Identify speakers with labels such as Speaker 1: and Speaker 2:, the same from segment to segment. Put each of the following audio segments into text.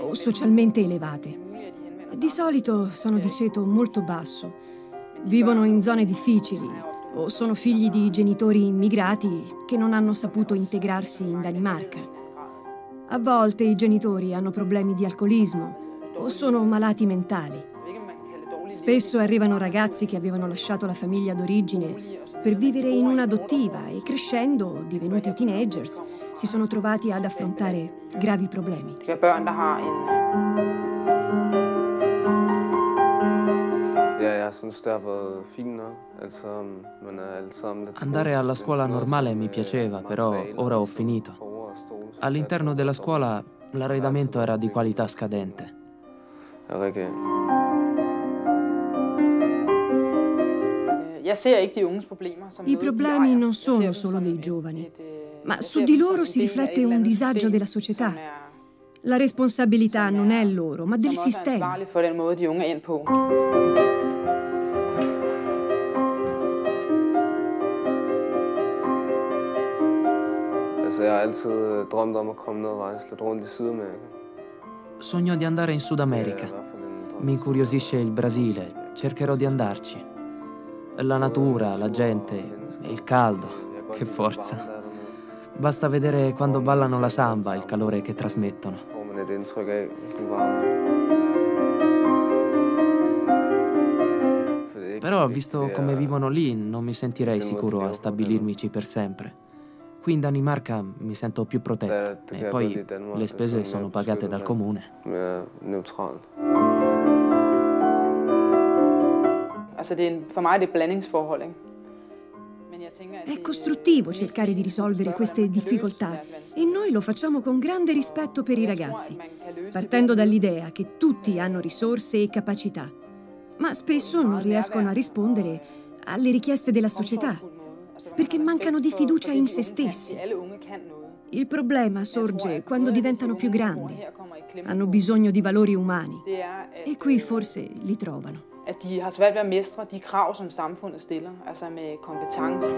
Speaker 1: o socialmente elevate. Di solito sono di ceto molto basso, vivono in zone difficili o sono figli di genitori immigrati che non hanno saputo integrarsi in Danimarca. A volte i genitori hanno problemi di alcolismo o sono malati mentali. Spesso arrivano ragazzi che avevano lasciato la famiglia d'origine per vivere in un'adottiva e crescendo, divenuti teenagers, si sono trovati ad affrontare gravi problemi.
Speaker 2: Andare alla scuola normale mi piaceva, però ora ho finito. All'interno della scuola l'arredamento era di qualità scadente.
Speaker 1: I problemi non sono solo dei giovani, ma su di loro si riflette un disagio della società. La responsabilità non è loro, ma del sistema.
Speaker 2: Sogno di andare in Sud America. Mi incuriosisce il Brasile, cercherò di andarci. La natura, la gente, il caldo, che forza. Basta vedere quando ballano la samba, il calore che trasmettono. Però, visto come vivono lì, non mi sentirei sicuro a stabilirmici per sempre. Qui in Danimarca mi sento più protetto e poi le spese sono pagate dal comune.
Speaker 1: Altså det er, for mig er det et blandingsforhold. Ikke? È costruttivo cercare di risolvere queste difficoltà e noi lo facciamo con grande rispetto per i ragazzi, partendo dall'idea che tutti hanno risorse e capacità, ma spesso non riescono a rispondere alle richieste della società, perché mancano di fiducia in se stessi. Il problema sorge quando diventano più grandi, hanno bisogno di valori umani e qui forse li trovano.
Speaker 3: At de har svært ved at mestre de krav, som samfundet stiller, altså med kompetence.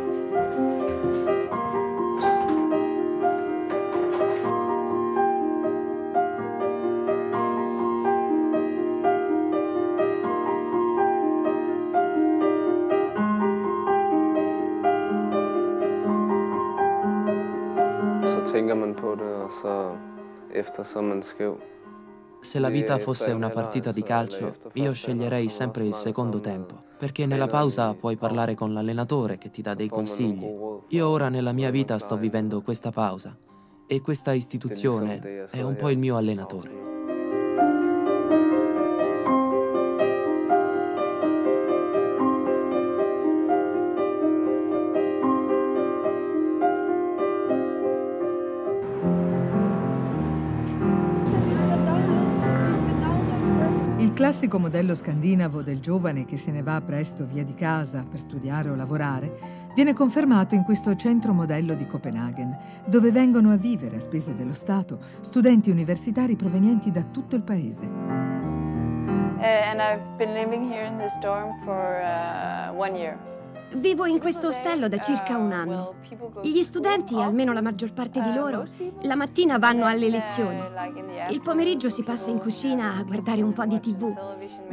Speaker 2: Så tænker man på det, og så efter så er man skæv. Se la vita fosse una partita di calcio, io sceglierei sempre il secondo tempo, perché nella pausa puoi parlare con l'allenatore che ti dà dei consigli. Io ora nella mia vita sto vivendo questa pausa e questa istituzione è un po' il mio allenatore.
Speaker 4: Classico modello scandinavo del giovane che se ne va presto via di casa per studiare o lavorare viene confermato in questo centro modello di Copenaghen, dove vengono a vivere a spese dello Stato studenti universitari provenienti da tutto il paese. Uh, and I've been living here in this dorm for uh, one year.
Speaker 1: Vivo in questo ostello da circa un anno. Gli studenti, almeno la maggior parte di loro, la mattina vanno alle lezioni. Il pomeriggio si passa in cucina a guardare un po' di tv,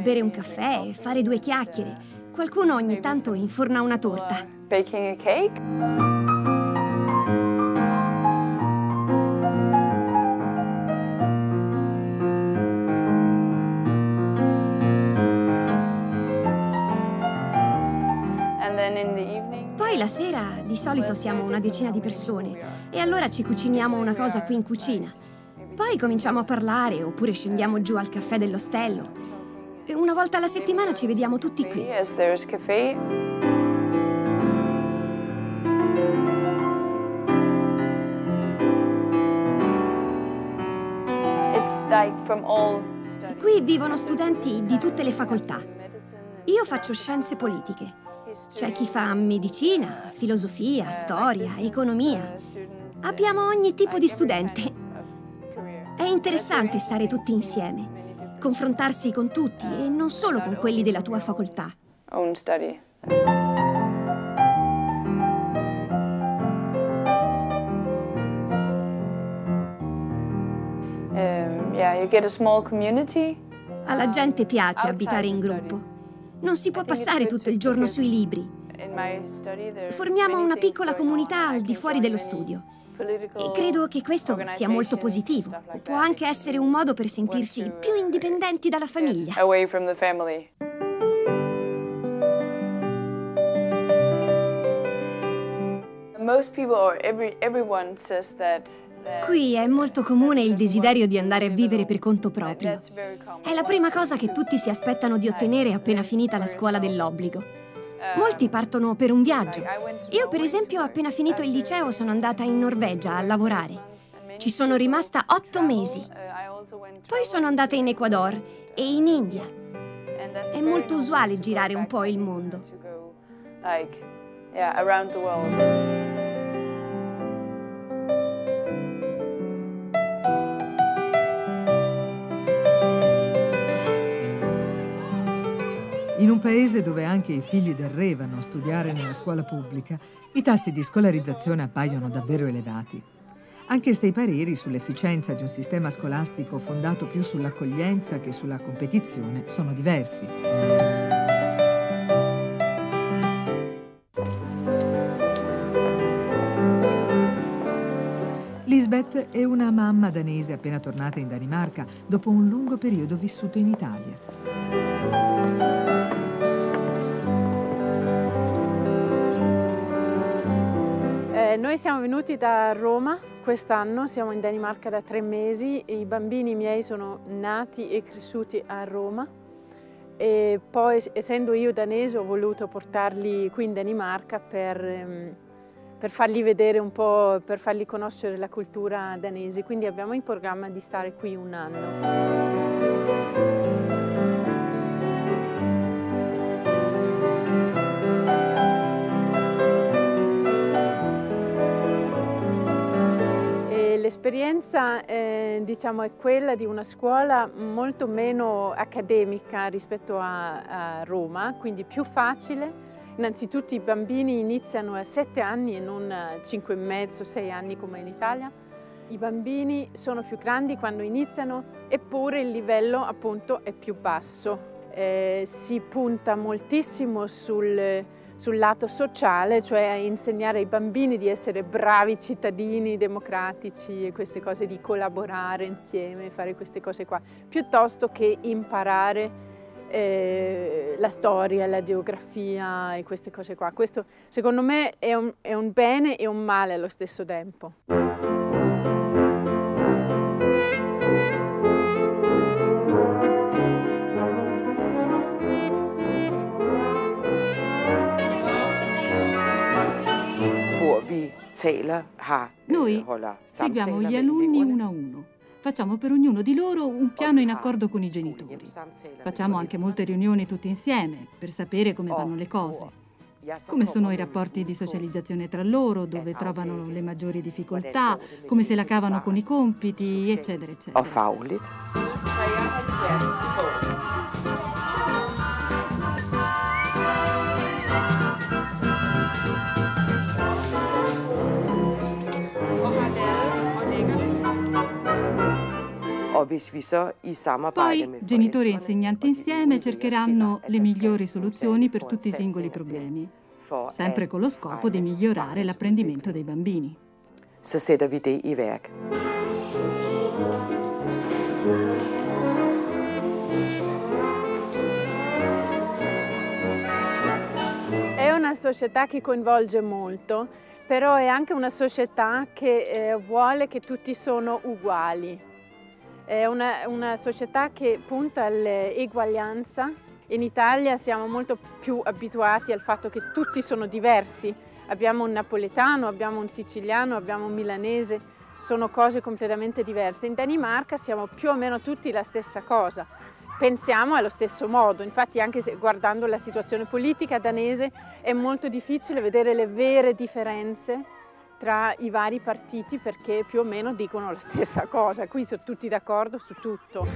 Speaker 1: bere un caffè fare due chiacchiere. Qualcuno ogni tanto inforna una torta. Baking a cake? Poi la sera di solito siamo una decina di persone e allora ci cuciniamo una cosa qui in cucina. Poi cominciamo a parlare oppure scendiamo giù al caffè dell'ostello. E una volta alla settimana ci vediamo tutti qui. Qui vivono studenti di tutte le facoltà. Io faccio scienze politiche. C'è chi fa medicina, filosofia, storia, economia. Abbiamo ogni tipo di studente. È interessante stare tutti insieme, confrontarsi con tutti e non solo con quelli della tua facoltà. Own study.
Speaker 3: Ehm,
Speaker 1: Alla gente piace abitare in gruppo. Non si può passare tutto il giorno sui libri. Formiamo una piccola comunità al di fuori dello studio. E credo che questo sia molto positivo. Può anche essere un modo per sentirsi più indipendenti dalla famiglia. Qui è molto comune il desiderio di andare a vivere per conto proprio. È la prima cosa che tutti si aspettano di ottenere appena finita la scuola dell'obbligo. Molti partono per un viaggio. Io, per esempio, appena finito il liceo sono andata in Norvegia a lavorare. Ci sono rimasta otto mesi. Poi sono andata in Ecuador e in India. È molto usuale girare un po' il mondo.
Speaker 4: In un paese dove anche i figli del re vanno a studiare nella scuola pubblica, i tassi di scolarizzazione appaiono davvero elevati. Anche se i pareri sull'efficienza di un sistema scolastico fondato più sull'accoglienza che sulla competizione sono diversi. Lisbeth è una mamma danese appena tornata in Danimarca dopo un lungo periodo vissuto in Italia.
Speaker 5: Noi siamo venuti da Roma quest'anno, siamo in Danimarca da tre mesi, i bambini miei sono nati e cresciuti a Roma e poi essendo io danese ho voluto portarli qui in Danimarca per, ehm, per fargli vedere un po', per fargli conoscere la cultura danese, quindi abbiamo in programma di stare qui un anno. L'esperienza eh, diciamo, è quella di una scuola molto meno accademica rispetto a, a, Roma, quindi più facile. Innanzitutto i bambini iniziano a sette anni e non a cinque e mezzo, sei anni come in Italia. I bambini sono più grandi quando iniziano eppure il livello appunto è più basso. Eh, si punta moltissimo sul sul lato sociale, cioè insegnare ai bambini di essere bravi cittadini democratici e queste cose di collaborare insieme, fare queste cose qua, piuttosto che imparare eh, la storia, la geografia e queste cose qua. Questo secondo me è un, è un bene e un male allo stesso tempo.
Speaker 6: Noi seguiamo gli alunni uno a uno. Facciamo per ognuno di loro un piano in accordo con i genitori. Facciamo anche molte riunioni tutti insieme per sapere come vanno le cose. Come sono i rapporti di socializzazione tra loro, dove trovano le maggiori difficoltà, come se la cavano con i compiti, eccetera, eccetera. Poi genitori e insegnanti insieme cercheranno le migliori soluzioni per tutti i singoli problemi, sempre con lo scopo di migliorare l'apprendimento dei bambini.
Speaker 5: È una società che coinvolge molto, però è anche una società che eh, vuole che tutti sono uguali. È una, una società che punta all'eguaglianza. In Italia siamo molto più abituati al fatto che tutti sono diversi. Abbiamo un napoletano, abbiamo un siciliano, abbiamo un milanese, sono cose completamente diverse. In Danimarca siamo più o meno tutti la stessa cosa, pensiamo allo stesso modo, infatti anche guardando la situazione politica danese è molto difficile vedere le vere differenze tra i vari partiti perché più o meno dicono la stessa cosa, qui sono tutti d'accordo su tutto.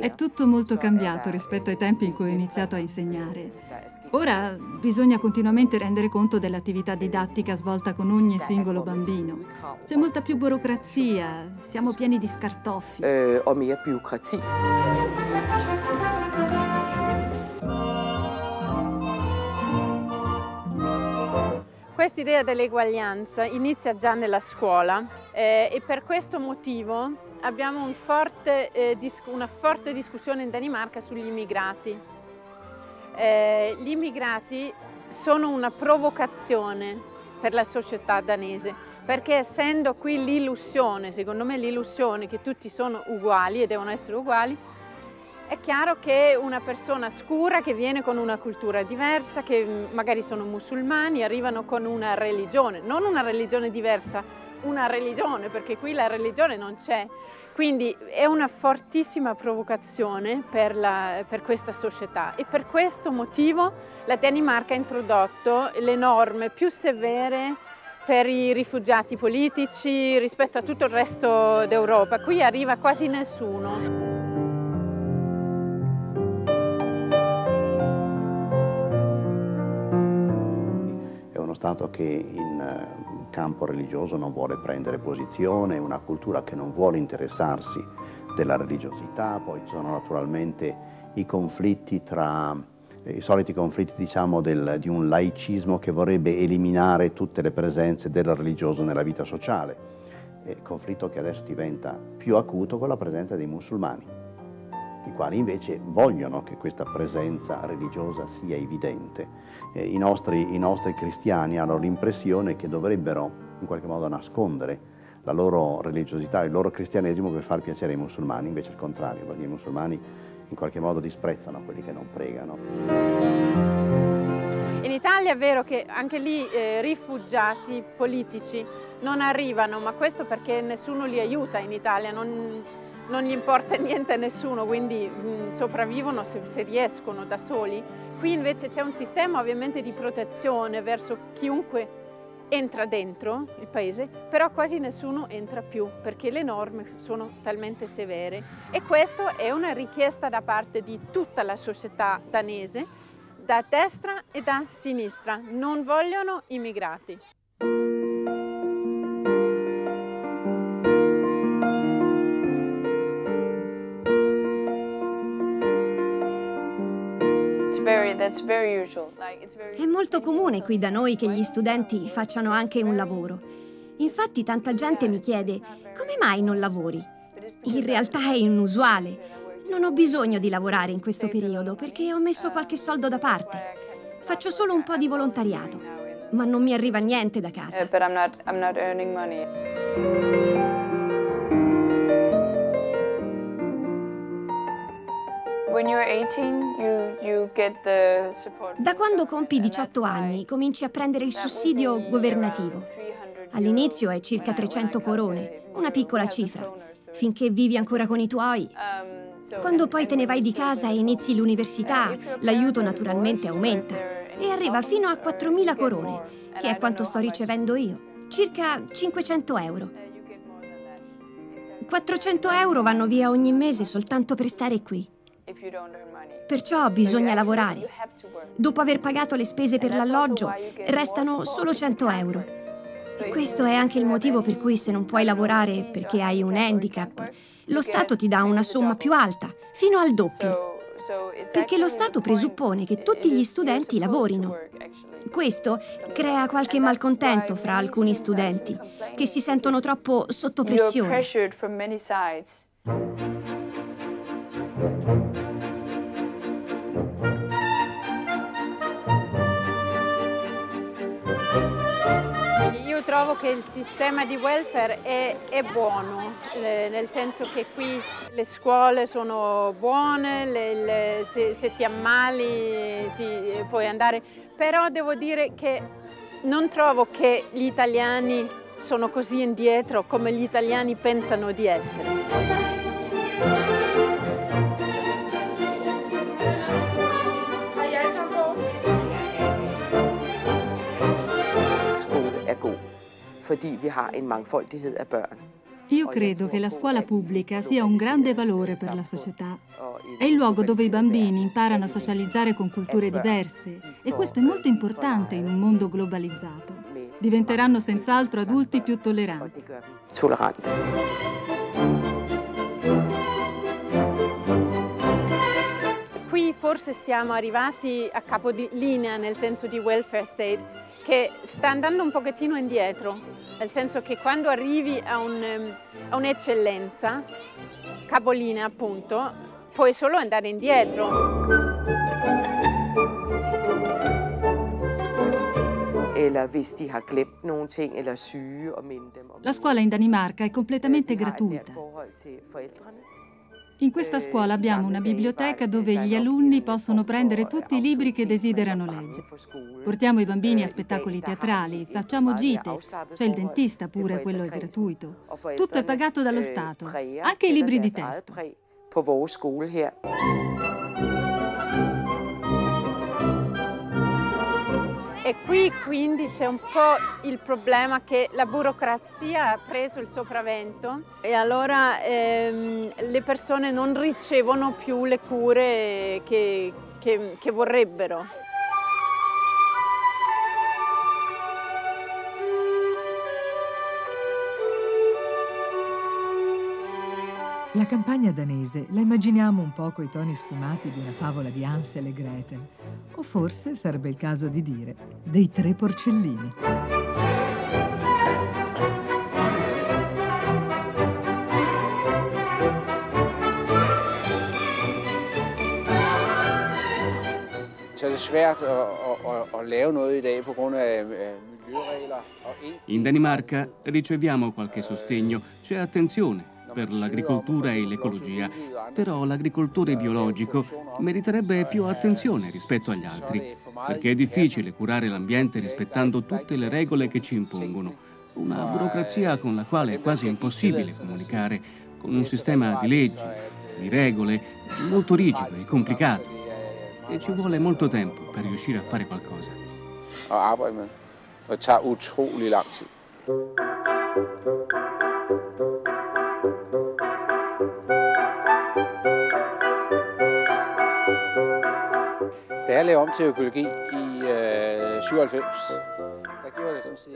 Speaker 6: È tutto molto cambiato rispetto ai tempi in cui ho iniziato a insegnare. Ora bisogna continuamente rendere conto dell'attività didattica svolta con ogni singolo bambino. C'è molta più burocrazia, siamo pieni di scartoffi. Eh, ho mia burocrazia.
Speaker 5: Questa idea dell'eguaglianza inizia già nella scuola eh, e per questo motivo abbiamo un forte, eh, una forte discussione in Danimarca sugli immigrati. Eh, gli immigrati sono una provocazione per la società danese, perché essendo qui l'illusione, secondo me l'illusione che tutti sono uguali e devono essere uguali, è chiaro che una persona scura che viene con una cultura diversa, che magari sono musulmani, arrivano con una religione, non una religione diversa, una religione, perché qui la religione non c'è, quindi è una fortissima provocazione per, la, per, questa società e per questo motivo la Danimarca ha introdotto le norme più severe per i rifugiati politici rispetto a tutto il resto d'Europa. Qui arriva quasi nessuno.
Speaker 7: Stato che in campo religioso non vuole prendere posizione, una cultura che non vuole interessarsi della religiosità, poi ci sono naturalmente i conflitti tra eh, i soliti conflitti diciamo, del, di un laicismo che vorrebbe eliminare tutte le presenze del religioso nella vita sociale, conflitto che adesso diventa più acuto con la presenza dei musulmani, quali invece vogliono che questa presenza religiosa sia evidente eh, i, nostri, i nostri cristiani hanno l'impressione che dovrebbero in qualche modo nascondere la loro religiosità, il loro cristianesimo per far piacere ai musulmani, invece il contrario, perché i musulmani in qualche modo disprezzano quelli che non pregano.
Speaker 5: In Italia è vero che anche lì eh, rifugiati politici non arrivano, ma questo perché nessuno li aiuta in Italia, non, non gli importa niente a nessuno, quindi mh, sopravvivono se, se riescono da soli. Qui invece c'è un sistema ovviamente di protezione verso chiunque entra dentro il paese, però quasi nessuno entra più perché le norme sono talmente severe e questa è una richiesta da parte di tutta la società danese, da destra e da sinistra. Non vogliono immigrati.
Speaker 1: È molto comune qui da noi che gli studenti facciano anche un lavoro. Infatti tanta gente mi chiede come mai non lavori? In realtà è inusuale. Non ho bisogno di lavorare in questo periodo perché ho messo qualche soldo da parte. Faccio solo un po' di volontariato, ma non mi arriva niente da casa. Uh, Da quando compi 18 anni cominci a prendere il sussidio governativo. All'inizio è circa 300 corone, una piccola cifra, finché vivi ancora con i tuoi. Um, quando poi te ne vai di casa e inizi l'università, l'aiuto naturalmente aumenta e arriva fino a 4.000 corone, che è quanto sto ricevendo io, circa 500 euro. 400 euro vanno via ogni mese soltanto per stare qui. Perciò bisogna lavorare. Dopo aver pagato le spese per l'alloggio, restano solo 100 euro. E questo è anche il motivo per cui se non puoi lavorare perché hai un handicap, lo Stato ti dà una somma più alta, fino al doppio. Perché lo Stato presuppone che tutti gli studenti lavorino. Questo crea qualche malcontento fra alcuni studenti, che si sentono troppo sotto pressione.
Speaker 5: Che il sistema di welfare è, è buono, eh, nel senso che qui le scuole sono buone, le, le, se, se, ti ammali ti, puoi andare, però devo dire che non trovo che gli italiani sono così indietro come gli italiani pensano di essere.
Speaker 8: Fordi vi har en mangfoldighed af børn.
Speaker 6: Io credo che la scuola pubblica sia un grande valore per la società. È il luogo dove i bambini imparano a socializzare con culture diverse e questo è molto importante in un mondo globalizzato. Diventeranno senz'altro adulti più tolleranti.
Speaker 5: Qui forse siamo arrivati a capolinea nel senso di welfare state che sta andando un pochettino indietro, nel senso che quando arrivi a, un, ehm, a un'eccellenza, capolinea appunto, puoi solo andare indietro.
Speaker 6: La scuola in Danimarca è completamente gratuita. In questa scuola abbiamo una biblioteca dove gli alunni possono prendere tutti i libri che desiderano leggere. Portiamo i bambini a spettacoli teatrali, facciamo gite, c'è il dentista pure, quello è gratuito. Tutto è pagato dallo Stato, anche i libri di testo.
Speaker 5: E qui quindi c'è un po' il problema che la burocrazia ha preso il sopravvento e allora ehm, le persone non ricevono più le cure che, che, che vorrebbero.
Speaker 4: La campagna danese la immaginiamo un po' coi toni sfumati di una favola di Hansel e Gretel, o forse sarebbe il caso di dire dei tre porcellini.
Speaker 8: In Danimarca riceviamo qualche sostegno, c'è attenzione per l'agricoltura e l'ecologia, però l'agricoltore biologico meriterebbe più attenzione rispetto agli altri, perché è difficile curare l'ambiente rispettando tutte le regole che ci impongono. Una burocrazia con la quale è quasi impossibile comunicare, con un sistema di leggi, di regole molto rigido e complicato. E ci vuole molto tempo per riuscire a fare qualcosa. Og tager utrolig lang tid.
Speaker 9: Jeg om til økologi i eh, 97,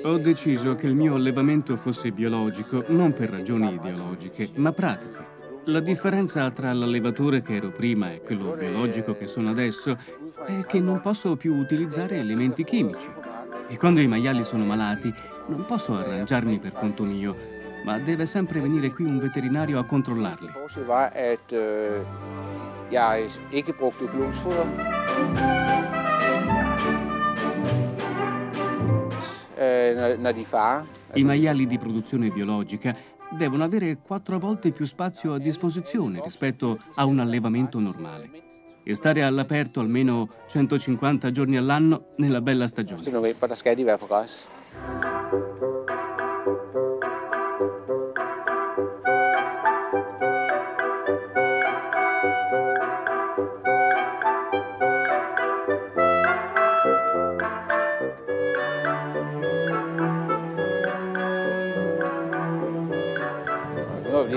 Speaker 8: ho deciso che il mio allevamento fosse biologico non per ragioni ideologiche, ma pratiche. La differenza tra l'allevatore che ero prima e quello biologico che sono adesso è che non posso più utilizzare elementi chimici. E quando i maiali sono malati, non posso arrangiarmi per conto mio, ma deve sempre venire qui un veterinario a controllarli.
Speaker 9: Jeg ikke brugte økologisk foder.
Speaker 8: I maiali di produzione biologica devono avere quattro volte più spazio a disposizione rispetto a un allevamento normale e stare all'aperto almeno 150 giorni all'anno nella bella stagione.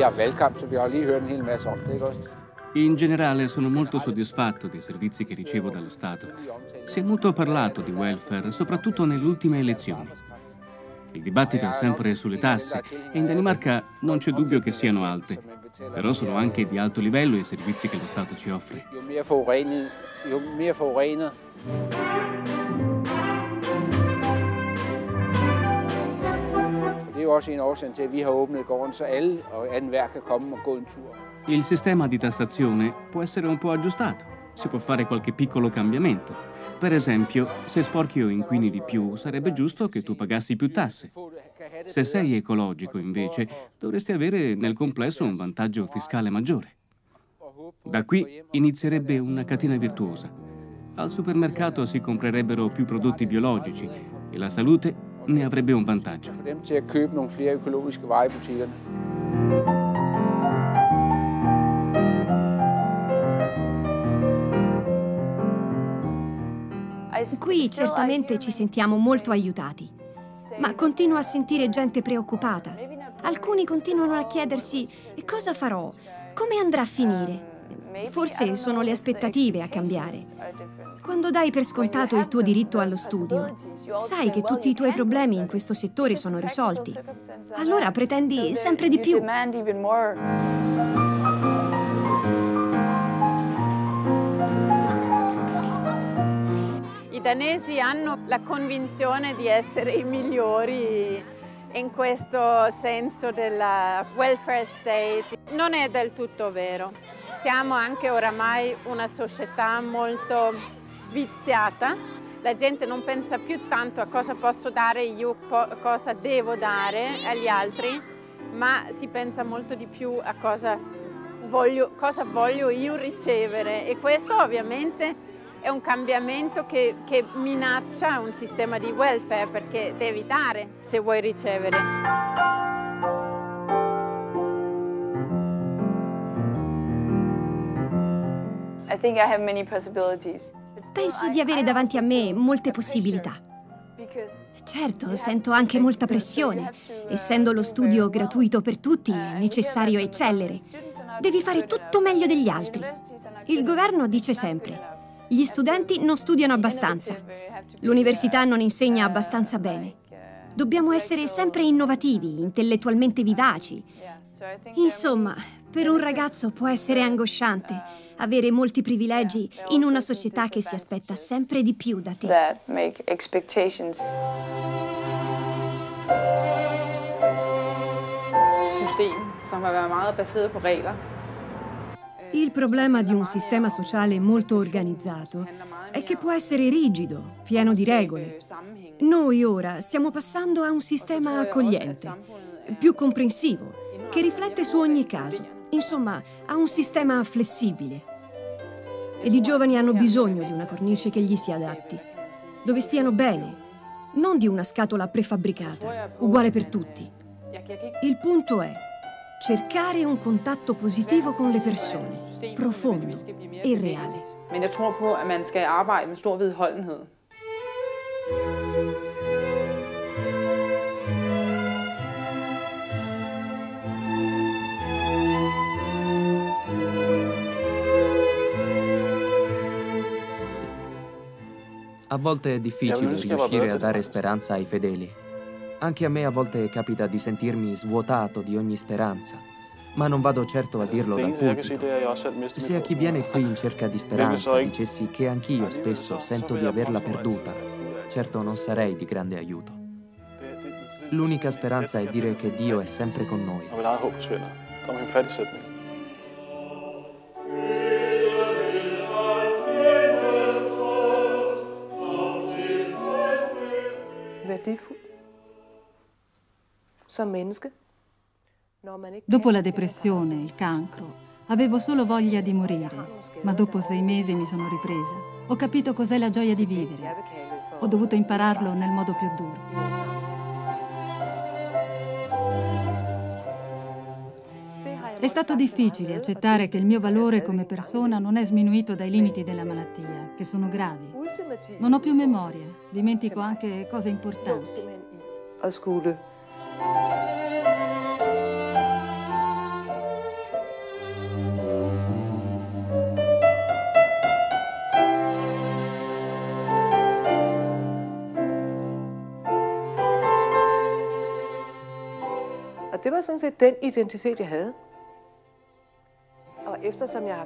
Speaker 9: Har valgkamp, så vi har lige hørt en hel masse om det, ikke også?
Speaker 8: In generale sono molto soddisfatto dei servizi che ricevo dallo Stato. Si è molto parlato di welfare, soprattutto nelle ultime elezioni. Il dibattito è sempre sulle tasse e in Danimarca non c'è dubbio che siano alte, però sono anche di alto livello i servizi che lo Stato ci offre. Jo også en årsag til, at vi har åbnet gården, så alle og anden kan komme og gå en tur. Il sistema di tassazione può essere un po' aggiustato. Si può fare qualche piccolo cambiamento. Per esempio, se sporchi o inquini di più, sarebbe giusto che tu pagassi più tasse. Se sei ecologico, invece, dovresti avere nel complesso un vantaggio fiscale maggiore. Da qui inizierebbe una catena virtuosa. Al supermercato si comprerebbero più prodotti biologici e la salute ne avrebbe un vantaggio.
Speaker 1: Qui certamente ci sentiamo molto aiutati, ma continuo a sentire gente preoccupata, Alcuni continuano a chiedersi cosa farò, come andrà a finire. Forse sono le aspettative a cambiare. Quando dai per scontato il tuo diritto allo studio, sai che tutti i tuoi problemi in questo settore sono risolti. Allora pretendi sempre di più.
Speaker 5: I danesi hanno la convinzione di essere i migliori in questo senso della welfare state. Non è del tutto vero. Siamo anche oramai una società molto viziata. La gente non pensa più tanto a cosa posso dare io, cosa devo dare agli altri, ma si pensa molto di più a cosa voglio, cosa voglio io ricevere e questo ovviamente è un cambiamento che, che minaccia un sistema di welfare perché devi dare se vuoi ricevere.
Speaker 1: Penso di avere davanti a me molte possibilità. Certo, sento anche molta pressione. Essendo lo studio gratuito per tutti, è necessario eccellere. Devi fare tutto meglio degli altri. Il governo dice sempre, gli studenti non studiano abbastanza. L'università non insegna abbastanza bene. Dobbiamo essere sempre innovativi, intellettualmente vivaci. Insomma, per un ragazzo può essere angosciante avere molti privilegi in una società che si aspetta sempre di più da te.
Speaker 3: System, som har været meget baseret på regler.
Speaker 1: Il problema di un sistema sociale molto organizzato è che può essere rigido, pieno di regole. Noi ora stiamo passando a un sistema accogliente, più comprensivo, che riflette su ogni caso. Insomma, a un sistema flessibile. Ed i giovani hanno bisogno di una cornice che gli si adatti, dove stiano bene, non di una scatola prefabbricata, uguale per tutti. Il punto è cercare un contatto positivo con le persone, profondo e reale.
Speaker 3: Men jeg tror på, at man skal arbejde med stor vedholdenhed.
Speaker 2: A volte è difficile riuscire a dare speranza ai fedeli. Anche a me a volte capita di sentirmi svuotato di ogni speranza, ma non vado certo a dirlo dal pulpito. Se a chi viene qui in cerca di speranza dicessi che anch'io spesso sento di averla perduta, certo non sarei di grande aiuto. L'unica speranza è dire che Dio è sempre con noi.
Speaker 6: Værdifuld som menneske. Dopo la depressione, il cancro, avevo solo voglia di morire, ma dopo sei mesi mi sono ripresa. Ho capito cos'è la gioia di vivere. Ho dovuto impararlo nel modo più duro. È stato difficile accettare che il mio valore come persona non è sminuito dai limiti della malattia, che sono gravi. Non ho più memoria, dimentico anche cose importanti.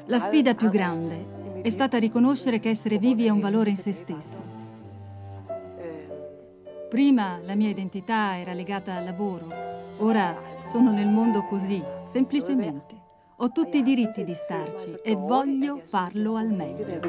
Speaker 6: La sfida più grande è stata riconoscere che essere vivi è un valore in se stesso. Prima la mia identità era legata al lavoro, ora sono nel mondo così, semplicemente. Ho tutti i diritti di starci e voglio farlo al meglio.